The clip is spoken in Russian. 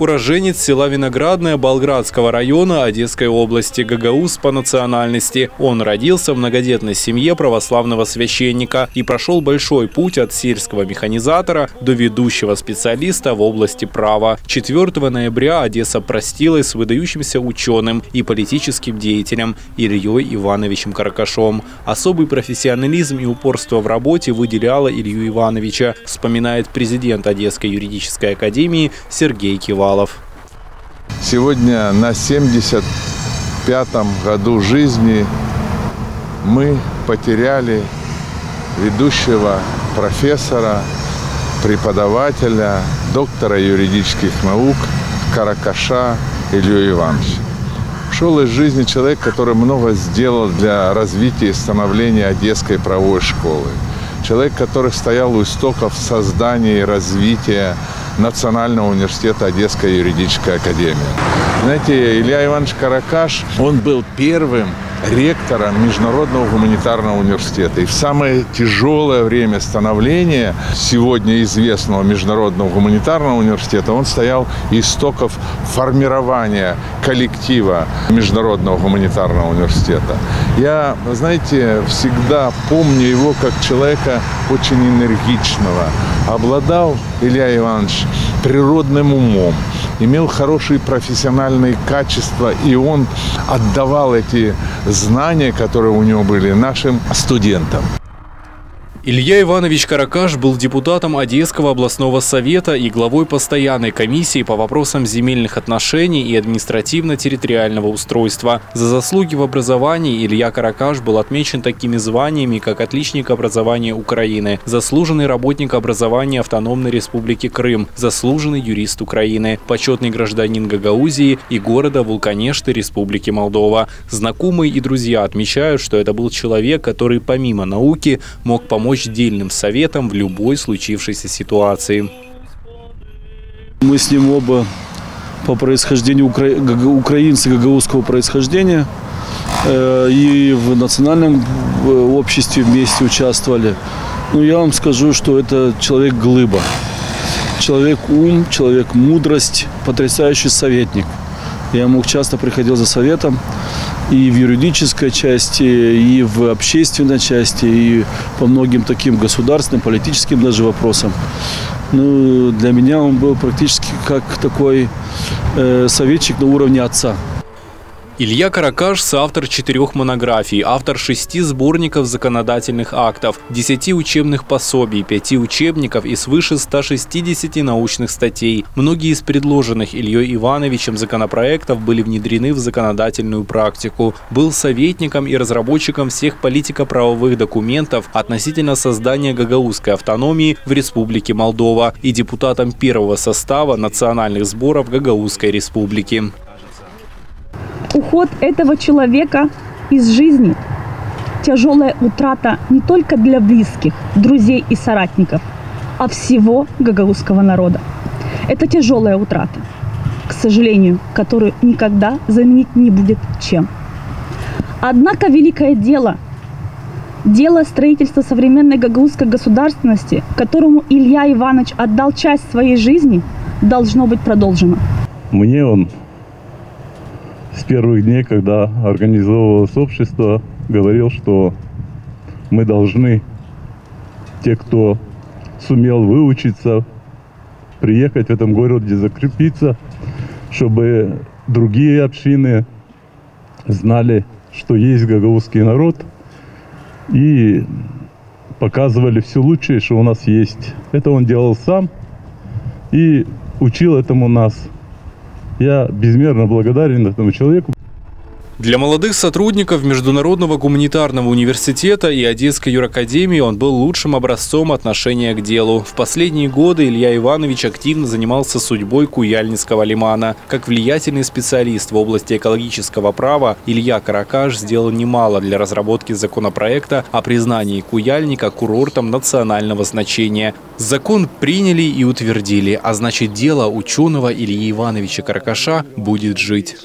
Уроженец села Виноградное Болградского района Одесской области, гагауз по национальности. Он родился в многодетной семье православного священника и прошел большой путь от сельского механизатора до ведущего специалиста в области права. 4 ноября Одесса простилась с выдающимся ученым и политическим деятелем Ильей Ивановичем Каракашом. Особый профессионализм и упорство в работе выделяло Илью Ивановича, вспоминает президент Одесской юридической академии Сергей Кивал. Шувалов. Сегодня на 75-м году жизни мы потеряли ведущего профессора, преподавателя, доктора юридических наук Каракаша Илью Ивановича. Ушел из жизни человек, который много сделал для развития и становления Одесской правовой школы. Человек, который стоял у истоков создания и развития Национального университета Одесской юридической академии. Знаете, Илья Иванович Каракаш, он был первым ректором Международного гуманитарного университета. И в самое тяжелое время становления сегодня известного Международного гуманитарного университета он стоял истоков формирования коллектива Международного гуманитарного университета. Я, знаете, всегда помню его как человека очень энергичного. Обладал Илья Иванович природным умом, имел хорошие профессиональные качества, и он отдавал эти знания, которые у него были, нашим студентам. Илья Иванович Каракаш был депутатом Одесского областного совета и главой постоянной комиссии по вопросам земельных отношений и административно-территориального устройства. За заслуги в образовании Илья Каракаш был отмечен такими званиями, как отличник образования Украины, заслуженный работник образования Автономной Республики Крым, заслуженный юрист Украины, почетный гражданин Гагаузии и города Вулканешты Республики Молдова. Знакомые и друзья отмечают, что это был человек, который помимо науки мог помочь помочь дельным советом в любой случившейся ситуации. Мы с ним оба по происхождению укра... украинцы гагаузского происхождения э, и в национальном обществе вместе участвовали. Ну, я вам скажу, что это человек глыба. Человек ум, человек мудрость, потрясающий советник. Я ему часто приходил за советом и в юридической части, и в общественной части, и по многим таким государственным, политическим даже вопросам. Ну, для меня он был практически как такой э, советчик на уровне отца. Илья Каракаш – соавтор четырех монографий, автор шести сборников законодательных актов, десяти учебных пособий, пяти учебников и свыше 160 научных статей. Многие из предложенных Ильей Ивановичем законопроектов были внедрены в законодательную практику. Был советником и разработчиком всех политико-правовых документов относительно создания гагаузской автономии в Республике Молдова и депутатом первого состава национальных сборов Гагаузской Республики уход этого человека из жизни – тяжелая утрата не только для близких, друзей и соратников, а всего гагаузского народа. Это тяжелая утрата, к сожалению, которую никогда заменить не будет чем. Однако великое дело, дело строительства современной гагаузской государственности, которому Илья Иванович отдал часть своей жизни, должно быть продолжено. Мне он с первых дней, когда организовывалось общество, говорил, что мы должны, те, кто сумел выучиться, приехать в этом городе, закрепиться, чтобы другие общины знали, что есть гагаузский народ, и показывали все лучшее, что у нас есть. Это он делал сам и учил этому нас. Я безмерно благодарен этому человеку. Для молодых сотрудников Международного гуманитарного университета и Одесской юракадемии он был лучшим образцом отношения к делу. В последние годы Илья Иванович активно занимался судьбой Куяльницкого лимана. Как влиятельный специалист в области экологического права, Илья Каракаш сделал немало для разработки законопроекта о признании Куяльника курортом национального значения. Закон приняли и утвердили, а значит дело ученого Ильи Ивановича Каракаша будет жить.